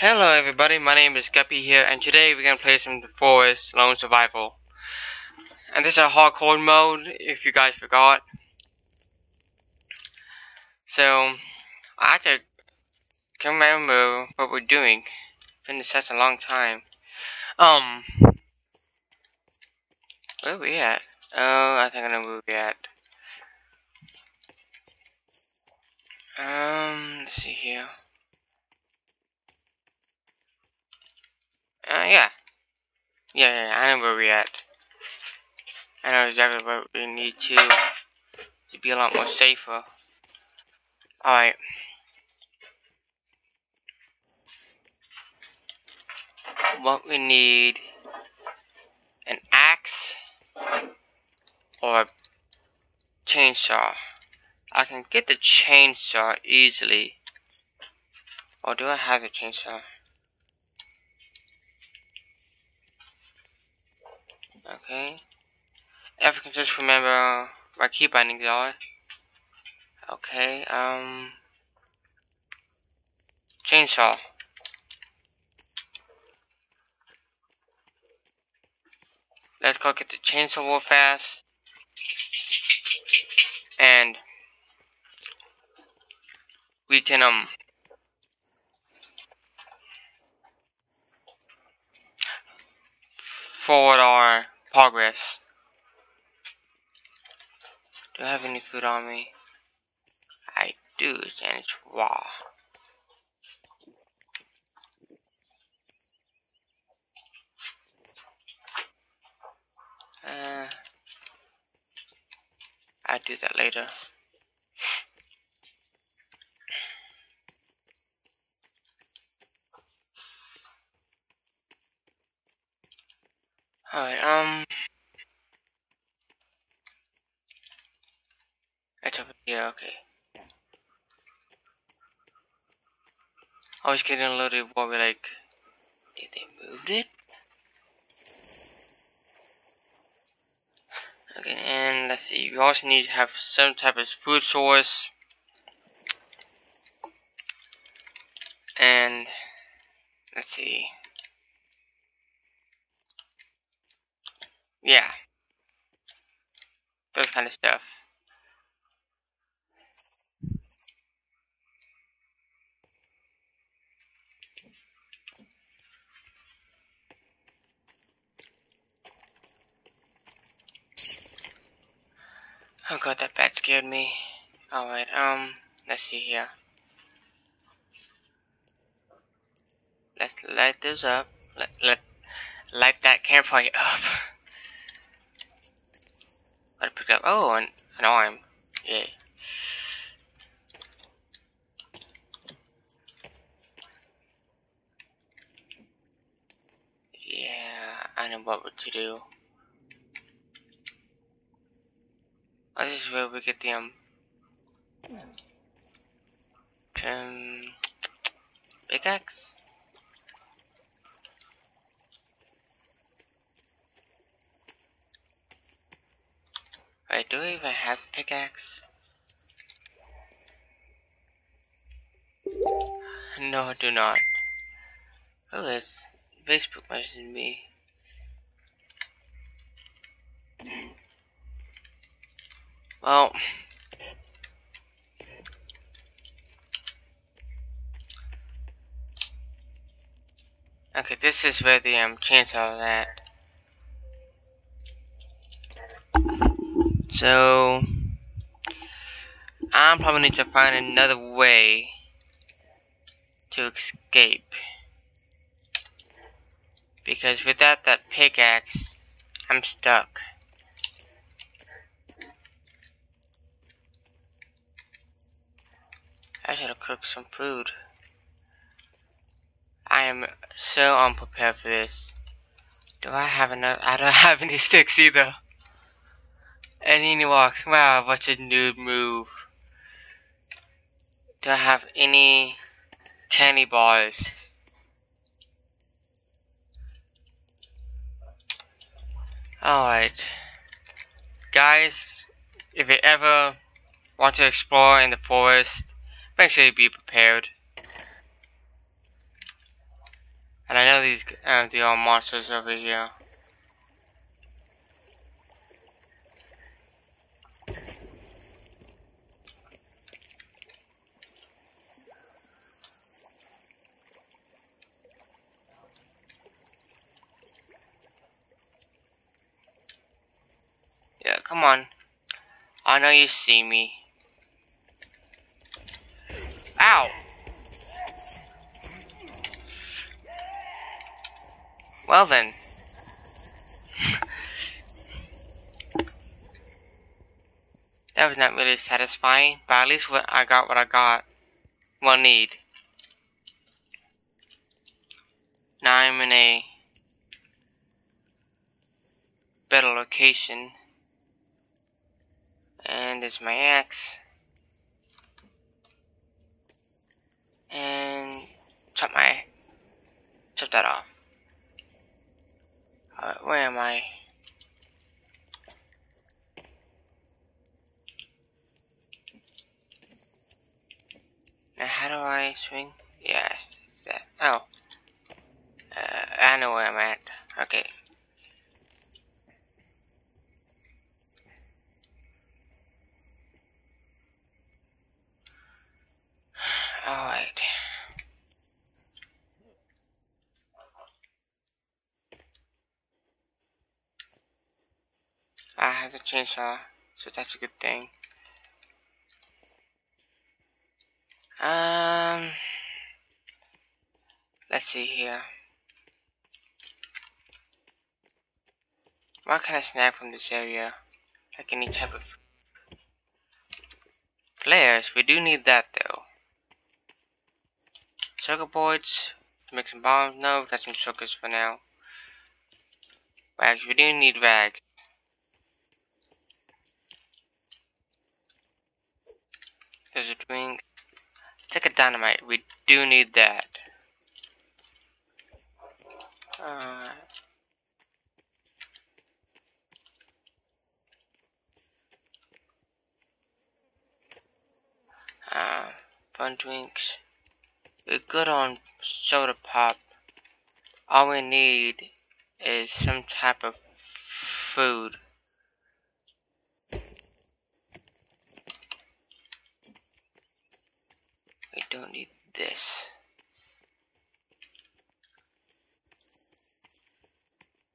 Hello everybody, my name is Guppy here, and today we're gonna play some The Forest Lone Survival. And this is a hardcore mode, if you guys forgot. So, I have to remember what we're doing. It's been such a long time. Um, where are we at? Oh, I think I know where we're at. Um, let's see here. Uh, yeah. Yeah, yeah, I know where we're at. I know exactly what we need to to be a lot more safer. Alright. What we need an axe or a chainsaw. I can get the chainsaw easily. Or do I have the chainsaw? Okay. If I can just remember my key bindings are. Okay, um... Chainsaw. Let's go get the chainsaw real fast. And... We can, um... Forward our progress. Do I have any food on me? I do, and it's raw. Uh, I'll do that later. Alright, um... Here, okay. I was getting a little bit worried, like, did they move it? Okay, and let's see, we also need to have some type of food source. And, let's see. Yeah. Those kind of stuff. Oh god, that bat scared me. Alright, um, let's see here. Let's light this up. Let, let, light that campfire up. It pick up. Oh, an, an arm. Yay. Yeah, I know what to do. Oh, this is where we get the, um... Um... Pickaxe? Wait, do even have pickaxe? No, I do not. Oh, this Facebook messaged me. Well, okay, this is where the um chainsaw is at. So, I'm probably need to find another way to escape. Because without that pickaxe, I'm stuck. I should have cooked some food. I am so unprepared for this. Do I have enough? I don't have any sticks either. And he walks. Wow, what a noob move. Do I have any candy bars? Alright. Guys, if you ever want to explore in the forest, make sure you be prepared. And I know these uh, the all monsters over here. Yeah, come on. I know you see me. Ow! Well then. that was not really satisfying, but at least what I got what I got. One need. Now I'm in a better location. And there's my axe. And chop my chop that off. Uh, where am I? Now how do I swing? Yeah, that. Oh. Uh, I know where I'm at. Okay. Alright. I have the chainsaw, so that's a good thing. Um, let's see here. What can I snag from this area? Like any type of flares. We do need that though. Circuit boards to make some bombs. No, we've got some circuits for now. Rags. We do need rags. Take a dynamite. We do need that. Uh, uh, fun drinks. We're good on soda pop. All we need is some type of food. We don't need this.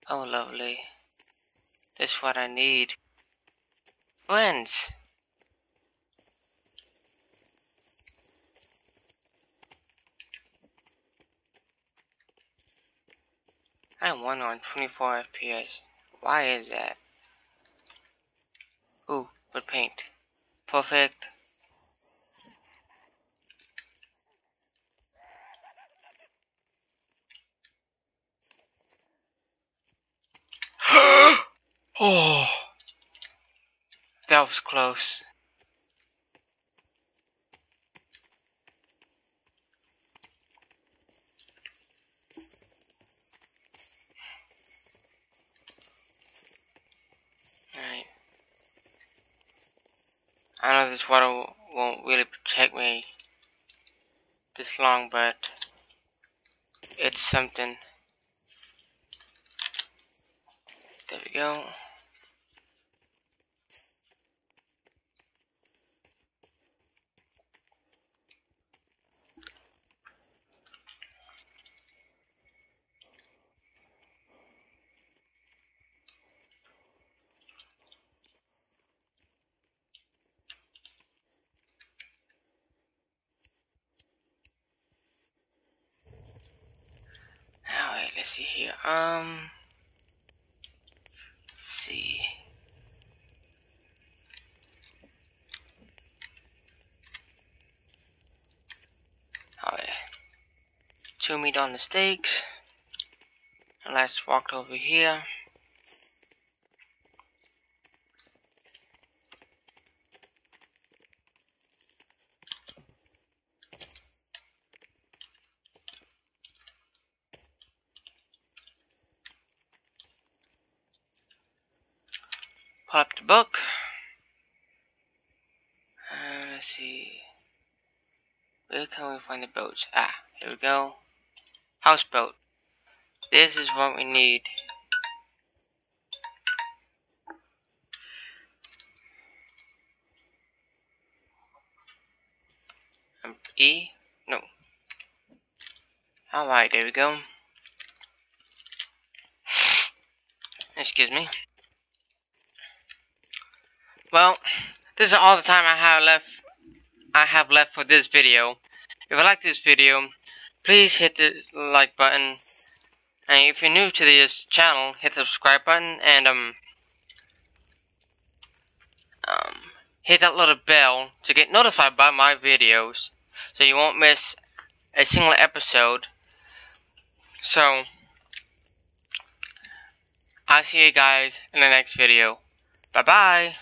Oh, lovely. This is what I need. Friends! I'm one on 24 FPS. Why is that? Ooh, good paint. Perfect. Oh, that was close. Alright. I know this water won't really protect me this long, but it's something. There we go. Alright, let's see here. Um see. Alright. Two meat on the steaks. And let's walk over here. Book. Uh, let's see. Where can we find the boats? Ah, here we go. Houseboat. This is what we need. Um, e? No. Alright, there we go. Excuse me. Well, this is all the time I have left I have left for this video. If you like this video, please hit the like button. And if you're new to this channel, hit the subscribe button and um um hit that little bell to get notified by my videos so you won't miss a single episode. So I'll see you guys in the next video. Bye bye.